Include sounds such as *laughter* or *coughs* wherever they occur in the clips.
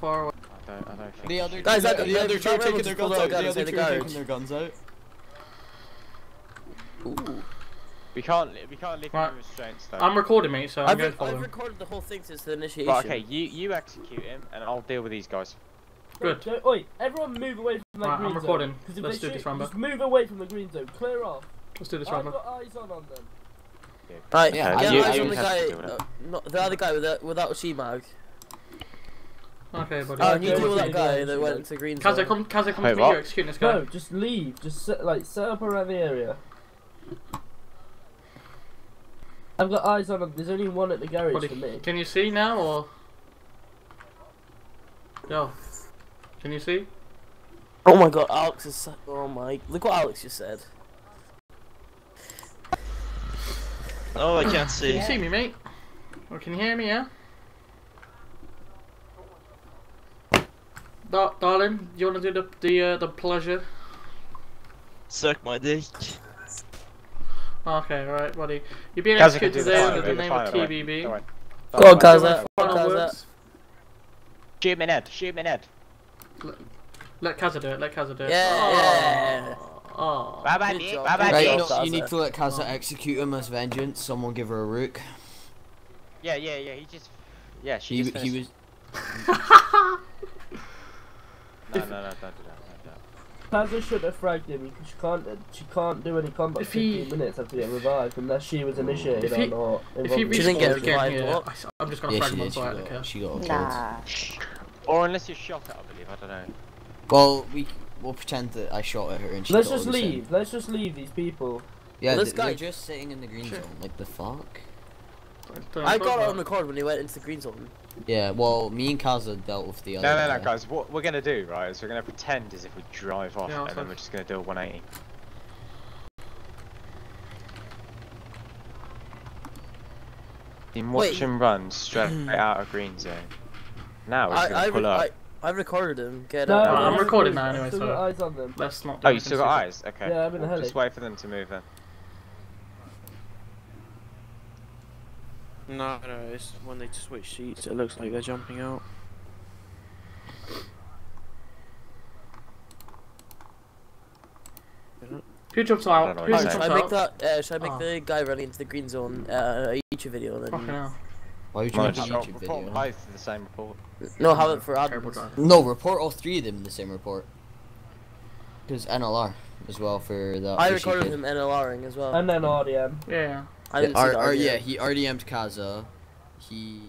far away. I don't, I don't think. The other, Guys, the, that- the that- other two are that taking their guns out out. a gun The other two are taking their guns out. Ooh. We can't. li- We can't leave Right. him restraints though. I'm recording, mate, so I'm I've, going to follow I've recorded the whole thing since the initiation. But okay, you you execute him, and I'll deal with these guys. Good. Don't- Oi, everyone move away from that Right, I'm recording. zone. 'Cause if Let's they do this, shoot- Rambo. Just move away from the green zone. Clear off. Let's do this, I've Rambo. got eyes on on them. Right, Yeah, get you- eyes you on the have to guy, deal with it. uh, not, the other guy without, without a She-Mag. Okay, buddy. Oh, Uh, and you go deal with to that the guy that went does. into green Kaza, zone. come, Kaza, come Wait, with me. You're executing this guy. No, just leave. Just set, like set up around the area. I've got eyes on them. There's only one at the garage Buddy, for me. can you see now, or? Yo, can you see? Oh my god, Alex is. so- Oh my. Look what Alex just said. Oh, I can't see. Can see. you see me, mate? Or can you hear me? Yeah. Dar- darling, you want to do the the uh, the pleasure? Suck my dick. Okay, alright, buddy. You're being executed today under the the name of TBB. don't. Go on, Don't. Kaza. Final words. Shoot him in head. Shoot him in head. Let Kaza do it. Let Kaza do it. Yeah, Oh. yeah. Oh. Bye bye, Nick. Bye bye, Right, Nick. no, you need to let Kaza execute him as vengeance. Someone give her a rook. Yeah, yeah, yeah. He just. Yeah, she He, just. he was. *laughs* No, no, no, don't do that. Don't do that. Kaza should have fragged him because she can't. She can't do any combat If for he- 15 minutes after getting revived unless she was initiated If he- on or If he. She didn't get revived, here, what? I, am just gonna Yeah, frag she him on did. She site, okay? got, she got killed. Nah. Or unless you're shot at, I believe. I don't know. Well, we we'll pretend that I shot at her and she Let's just us in. leave. Let's just leave these people. Yeah, Well, this guy- they're just sitting in the green Sure. zone. Like the fuck. Don't I got it about on record when he went into the green zone. Yeah, well, me and Kaza dealt with the other. No, no, no, guy. guys. What we're gonna do, right, is we're gonna pretend as if we drive off, Yeah, and then we're just gonna do a 180. You watch Wait. him run straight *clears throat* out of green zone. Now he's I, gonna I, pull up. I, I recorded him. Get No, out. I'm I'm in recording heli. now anyway, I've still so- eyes on them. Let's not do Oh, you still got eyes? Okay. Yeah, I'm in the Well, Just wait for them to move then. No, no, it's when they switch seats, it looks like they're jumping out. Who jumps out? don't Who what you're jumps should saying. I make out? that? Uh, should I make Oh. the guy running into the green zone uh, a YouTube video and Fucking hell. Why would you Well, make a just YouTube report video? both in the same report. no have it for Terrible admins. No, report all three of them in the same report. Because NLR as well for the. I recorded kid. him NLRing as well. And then RDM. Yeah. I Yeah, didn't see R- the R- yeah, he RDM'd Kaza. He.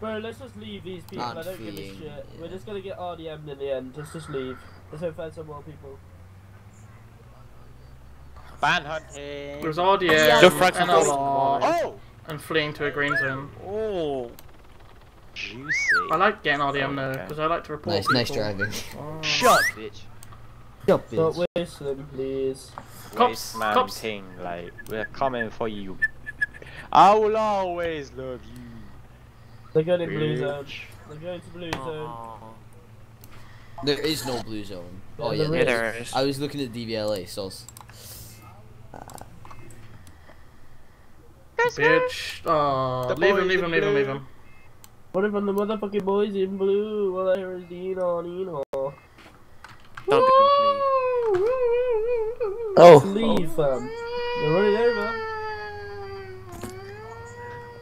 Bro, let's just leave these people. Not I don't give a shit. yeah. We're just gonna get RDM'd in the end. Just just leave. Let's hope find some more people. Ban hunting! There's RDM, Yeah. NLR, Oh! and fleeing to a green zone. Oh! Juicy. I like getting RDM though, Okay. because I like to report Nice, nice driving. *laughs* Oh. Shut, bitch. Yup, Stop whistling, please. Cops, Wasteman cops. Ting, like, we're coming for you. I will always love you. They're going in blue zone. bitch. They're going to blue zone. There is no blue zone. Yeah, Oh yeah, there Yeah, there there is. I was looking at DVLA, so. s- Bitch. Oh, leave him, leave him, leave him, leave him. What if the motherfucking boys in blue? Well, I hear is Dino, Nino. Don't be please. Oh. Leave, fam. They're running over.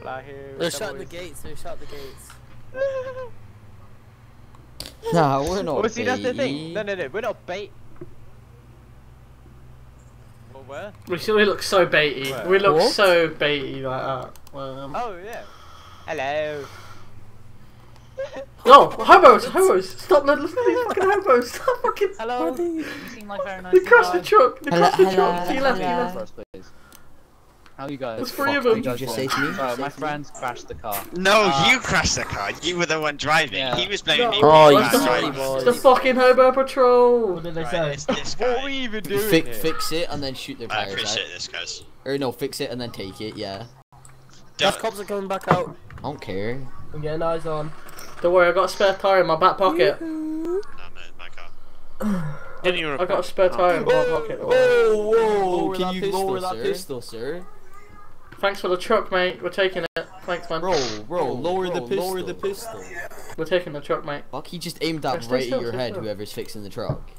Fly here, They're the shutting the gates. They're shutting the gates. *laughs* Nah, we're not. Oh, see, that's the thing. No, no, no, we're not bait. Well, where? We, we look so baity. Where? We look What? so baity like that. Um, Oh, yeah. Hello. Oh, hobos, hobos! Stop looking at these fucking hobos! *laughs* Stop fucking. Hello. You seem like very nice. They crashed the truck. They Hello, crashed the hello, truck. To your left, to your left. First, please. How you guys? There's three of Fuck, them. Did you just say to me? Uh, my friends crashed the car. No, Uh, you crashed the car. You were the one driving. Yeah. He was blaming No. me. Oh, you It's driving. It's the fucking hobo patrol. What did they Right, say? it's this What are we even doing Fi- here? fix it and then shoot their I tires appreciate out. this, guys. Or no, fix it and then take it. Yeah. Gas Don't- cops are coming back out. I don't care. I'm getting eyes on. Don't worry, I got a spare tire in my back pocket. No, man. *sighs* Didn't you I got a spare tire in my back pocket. Whoa, Lower Can you pistol, lower that sir. pistol, sir? Thanks for the truck, mate. We're taking it. Thanks, man. Bro, bro, lower the pistol. lower the pistol. We're taking the truck, mate. Fuck, he just aimed that right still, at your head, still. whoever's fixing the truck.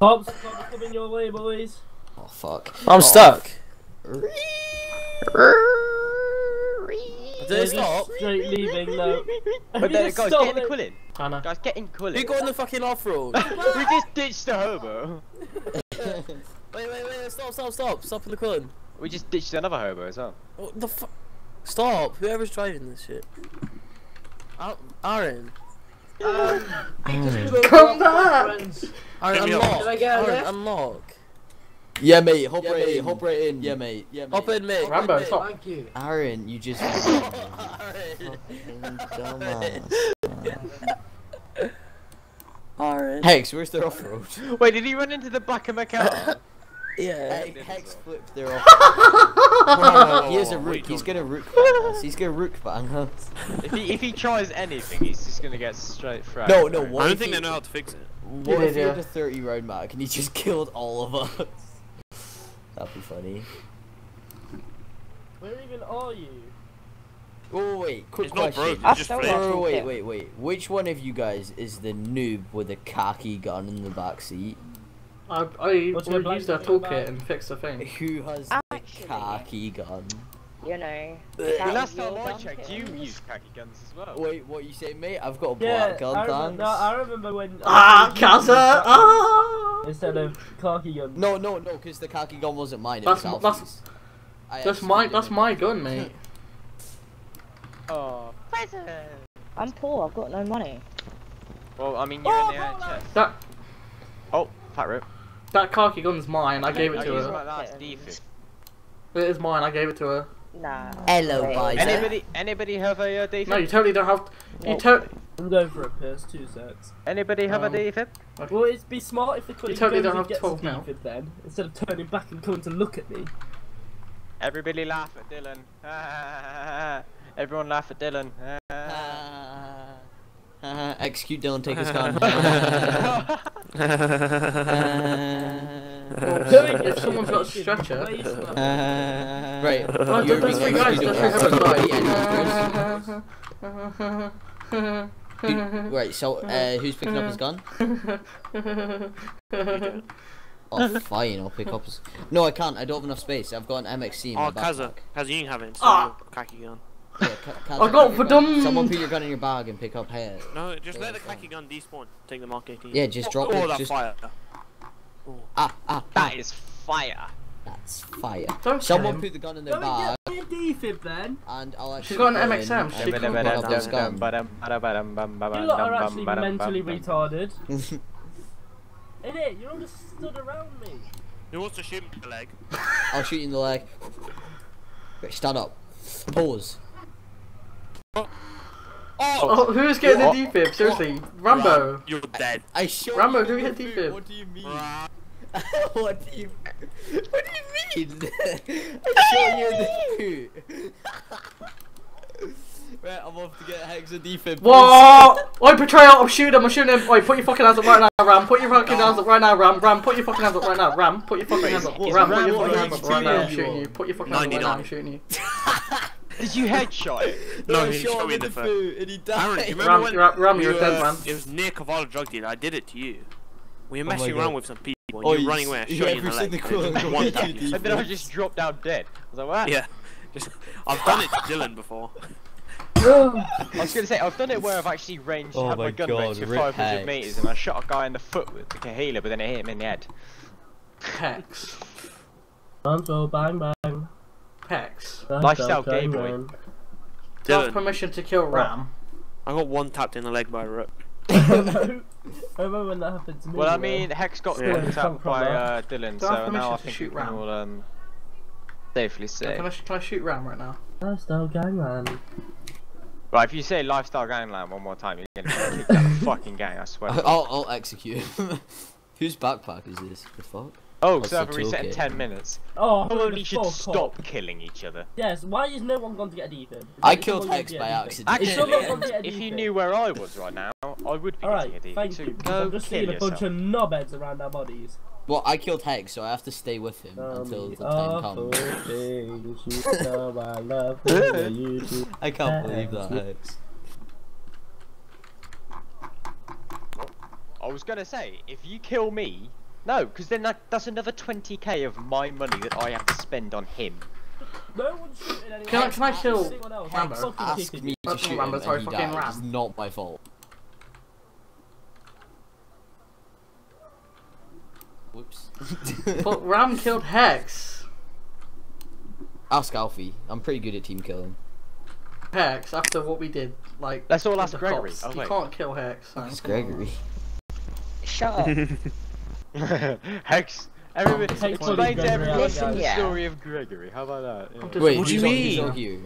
Cops, cops coming your way, boys. Oh, fuck. I'm Oh. stuck. Er. Did They're it stop? straight leaving now. *laughs* But then, guys, get in the Qilin. I know. Guys, get in Qilin. Who got on the fucking off-road? *laughs* we just ditched the hobo. *laughs* wait, wait, wait, stop, stop, stop, stop in the Qilin. We just ditched another hobo as well. What the fuck? Stop, whoever's driving this shit. Ar- Aaron. Um, Come back! Aaron, me up. unlock. Did I get out Aaron, there? unlock. Yeah, mate, hop Yeah, right mate. in, hop right in. Yeah, mate. Yeah, mate. Hop in, mate. Rambo, Hop in, stop. Thank you. Aaron, you just. *laughs* Aaron. Aaron. Hex, where's their off road? Wait, did he run into the back of my car? *coughs* Yeah. Hex, Hex flipped their off He is a What are you rook, he's talking gonna rook bang us. He's gonna rook bang us. if he if he tries anything, he's just gonna get straight through. No, no, what I don't if think he- they know how to fix it. What did, if he had a 30 round mag and he just *laughs* killed all of us? That'd be funny. Where even are you? Oh wait, quick It's not question. broke, just Oh, wait, wait, wait. Which one of you guys is the noob with a khaki gun in the back seat? I, I used your will use their black thing toolkit and fixed the thing. Who has Actually. the khaki gun? You know. The that last time I checked, you used khaki guns as well. Wait, what you say, mate? I've got a Yeah, black gun, I remember, thanks. no, I remember when. Ah, Kaza! Ah! Instead of khaki gun. No, no, no, because the khaki gun wasn't mine. It That's was that's- I That's my that's didn't- my gun, mate. *laughs* Oh, present. I'm poor. I've got no money. Well, I mean, you're in the NHS. That Oh, fat rip. that khaki gun's mine. I gave it to her. my last defib. It is mine. I gave it to her. Nah. Hello, Wait. boys. Anybody, anybody have a uh, defib? No, you totally don't have. You No. to- I'm going for a piss. Two sets. Anybody have Um, a defib? Well, it'd be smart if the Qilin totally goes don't have gets 12 now. then, instead of turning back and coming to look at me. Everybody laugh at Dylan. *laughs* Everyone laugh at Dylan. *laughs* Execute Dylan, take his *laughs* gun. Well, *laughs* if someone's got a stretcher. Where you smell? right. Oh, you're that's being three guys. That's off three guys. Who- Right, so uh, who's picking up his gun? *laughs* Oh, fine, I'll pick up his. No, I can't. I don't have enough space. I've got an MXC in my Oh, Kaza. backpack. Kaza, you can have it instead Ah. your khaki gun. Yeah, Ka- I got put your gun- verdum- Someone put your gun in your bag and pick up head. No, just Yeah, let the khaki gun despawn. Take the Mark 18. Yeah, just drop Oh, it. that Just fire. Ah ah. That ah. is fire. That's fire. Don't Someone kill him. put the gun in their Go bag, and get me a defib then. and I'll actually. She's got an MXM, she pick can up put this gun. You lot are actually mentally retarded. *laughs* In it, you're all just stood around me. Who wants to shoot me in the leg? *laughs* I'll shoot you in the leg. Right, stand up. Pause. Oh, oh who's getting What? the defib? Seriously, Rambo. You're dead. I shot Rambo, you who in hit the defib? What do you mean? *laughs* what do you? What do you mean? *laughs* I *laughs* shot you in the boot. right, I'm off to get Hex a defib. boys. What? Oi, betrayal! I'm shooting him. I'm shooting him. Oi, put your fucking hands up right now, Ram. Put your fucking hands up right now, Ram. Ram, put your fucking hands up right now, Ram. Put your fucking hands up. Is Ram, put Ram your fucking hands up right now. I'm shooting you. Put your fucking hands up right now. I'm shooting you. Did you headshot it? No, I he shot shot me in in the the foot. boot and he died. Aaron, you remember Ram, when Ram, Ram, you're you, a dead man. It was near Kavala drug dealer. I did it to you. We were Oh my messing God. around with some people. And Oh, you're running away. I s- shot you you in the ever leg. seen the and it quote? just *laughs* one Did tap you you. do- And then I just dropped down dead. I was like, what? Yeah. Just, I've done it to Dylan before. *laughs* *laughs* I was gonna say I've done it where I've actually ranged, Oh had my, my gun God, range to 500 Hex. meters, and I shot a guy in the foot with the Kahila, but then it hit him in the head. Pex. Control, bang bang. Pex. Lifestyle Game Boy. Do you have Dylan, permission to kill Ram? I got one tapped in the leg by a rook. *laughs* *laughs* I remember when that happened to me. Well, I mean, Hex got Yeah. fucked Come up by uh, Dylan, Do I so now I think shoot we can Ram? all um, safely say. Can I, can I shoot Ram right now? lifestyle gangman. Right, if you say lifestyle gangland one more time, you're gonna get kicked out of fucking gang, I swear. I'll, I'll execute him. *laughs* Whose backpack is this? The fuck? Oh, What's server the reset in 10 minutes. Oh, Probably should fuck stop off. killing each other. Yes, why is no one gone to get a defib? I Is killed someone Hex by get a defib? accident. Actually, gonna get a if you knew where I was right now, I would be Alright, getting a thank DP. So you. 'cause go I'm just kill seeing a bunch of knobheads around our bodies. Well, I killed Hex, so I have to stay with him Tell until the time comes. things you know I love *laughs* when you do. I can't believe that, Hex. I was gonna say, if you kill me, no, because then that, that's another 20k of my money that I have to spend on him. No one's shooting anyone. Can I- can I kill. Rambo? I'm Ask me to shoot Rambo, him sorry, and he fucking died. It's not my fault. Whoops. *laughs* But Ram killed Hex. Ask Alfie. I'm pretty good at team killing. Hex after what we did. Like Let's all with ask Gregory. cops. Oh, you wait. can't kill Hex. so- Ask Gregory. Shut up. *laughs* *laughs* Hex, everybody, Hex explain bullied to everyone Listen, the yeah. story of Gregory. How about that? Yeah. I'm Wait, What do you who's on- mean? on here?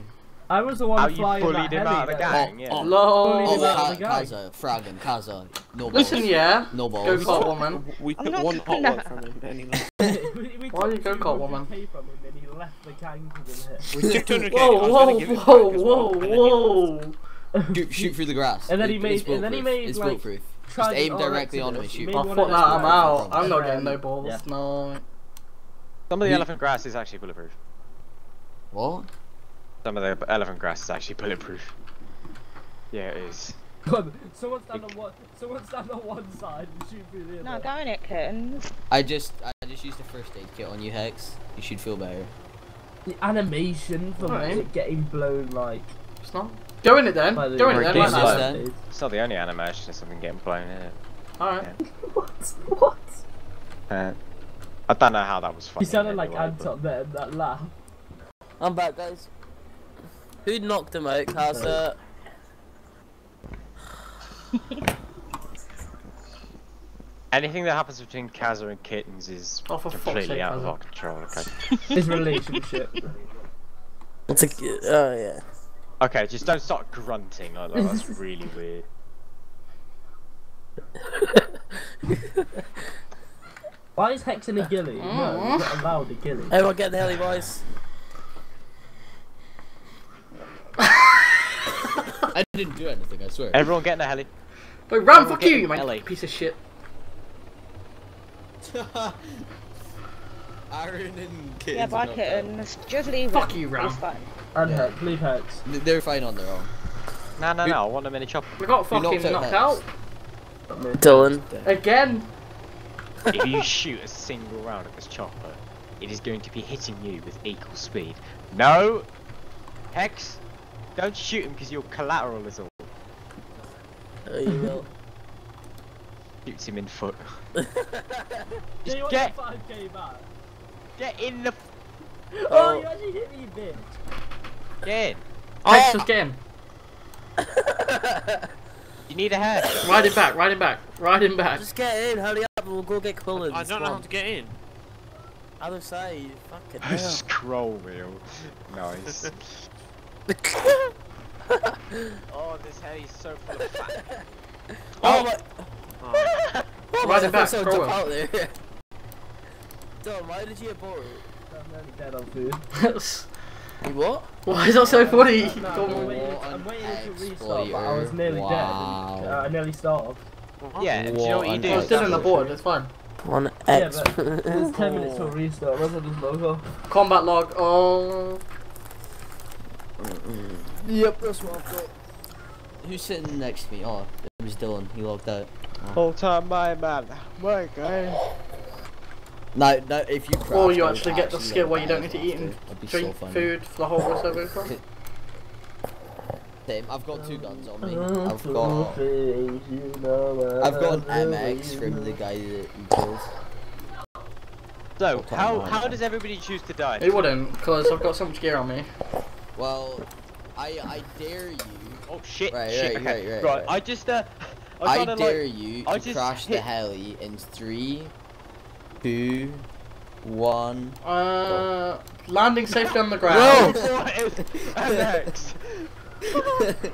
I was the one How you flying bullied that him out of the that- gang? Oh, yeah. oh. Lol. Bullied Oh, out of Ka- Kaza, Fragan, Kaza. No balls. Listen, yeah. No Go balls. kart *laughs* woman. We took one doing hot that. work from him, anyway. *laughs* we, we Why took you go call woman? 200k from him and he left the gang because of it. We took 200k. I Whoa, whoa, gonna give it whoa, back as well, whoa, and then he left. whoa. Shoot, shoot through the grass. And then he made- and then he made, It's like, bulletproof. Just aim on directly on him and shoot. Made Oh one fuck that, I'm out. I'm not getting no balls. yeah. No. Some of the You- elephant grass is actually bulletproof. What? Some of the elephant grass is actually bulletproof. Yeah, it is. God, someone stand on one. Someone stand on one side and shoot through the other. No, go in it, kittens. I just I just used the first aid kit on you, Hex. You should feel better. The animation for Alright. it getting blown like. It's not. Go in it then. by the Go in it then. Like that. It's not the only animation of something getting blown in it. Alright. *laughs* What? What? Uh, I don't know how that was funny. He sounded in like any way, Anton there that laugh. I'm back, guys. Who knocked him out, Kaza? *laughs* Anything that happens between Kazza and Kittens is Oh, for completely out of our control. Okay. *laughs* His relationship. It's a. Oh yeah. Okay, just don't start grunting like that. That's *laughs* really weird. Why is Hex in a ghillie? No, he's not mm. allowed a ghillie. Everyone get the heli, boys. I didn't do anything, I swear. Everyone get in the heli. Wait, Ram, Everyone fuck you, in you man, piece of shit. *laughs* Aaron and kittens. Yeah, bye, are not kittens. Just leave Fuck it. you, Ram. It's fine. And Yeah. Hex, leave Hex. They're fine on their own. No, no, Who- no. I want them in a chopper. We got fucking knocked knocked out out. Dylan. Again. if you shoot a single round at this chopper, it is going to be hitting you with equal speed. No, Hex, don't shoot him because your collateral is all. Oh, you will. Shoots him in foot. Do *laughs* Just you want get, 5k back? Get in the, Oh, Oh. you actually hit me, you bitch. get in. Oh, Hex, just get him. *laughs* You need a hair. Ride him back, ride him back, ride him back. Just get in, hurry up, and we'll go get Cullen. I don't know how to get in. Other side, fucking hell. Scroll wheel. Nice. *laughs* oh, this heli's so full of fat. Oh, oh. my! Oh, Oh, Ride my him back, so throw out there. *laughs* Don, why did you abort? I'm nearly dead on food. You what? Why is that so funny? No, Go I'm waiting, What I'm waiting to restart, but I was nearly dead. Wow. And, uh, I nearly started. Yeah, and do you know what you What do? an I was still on the board, it's fine. One Yeah, X. but it's 10 minutes till restart. What's this logo? Combat log, oh. Yep, that's what I've got. Who's sitting next to me? Oh, it was Dylan. He logged out. Whole time, my man. My guy. No, no, if you crash, Or you actually get the skill where you don't need to eat and better. So drink food for the whole rest of it. Same. I've got two guns on me. I've got. I've got an MX from the guy that you killed. So, how how does everybody choose to die? It wouldn't, because I've got so much gear on me. Well, I I dare you. Oh shit! Right, shit. right, okay. right, right, right. I just uh, *laughs* I, I, dare like. you I to just crash the hit- heli in three, two, one. Uh, landing safely on the ground. what is *laughs* MX? it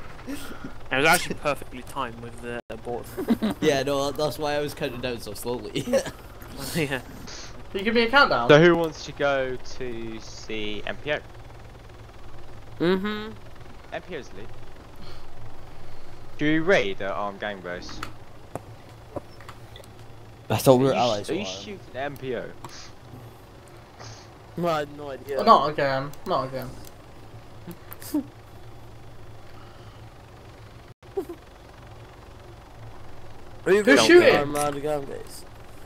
was actually perfectly timed with the abort. *laughs* yeah, no, that's why I was counting down so slowly. *laughs* yeah. Can you give me a countdown? So who wants to go to see MPO? Mm-hmm. MPO's lead. Do we raid at Armed Gang Base? I thought we were allies. Are you shooting MPO? No, I had no idea. Oh, not again. Not again. *laughs* Who's shooting?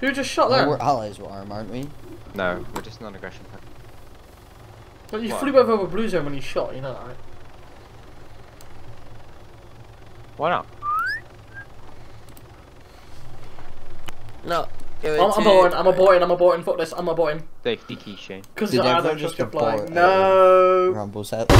Who just shot that? there? We're allies with arm, aren't we? No, we're just non-aggression. But you what? flew over blue zone when you shot, you know that, right? Why not? I'm, I'm aborting, I'm aborting, I'm aborting, fuck this, I'm aborting. Safety key, Shane. Because I don't just reply. No! Rumble set.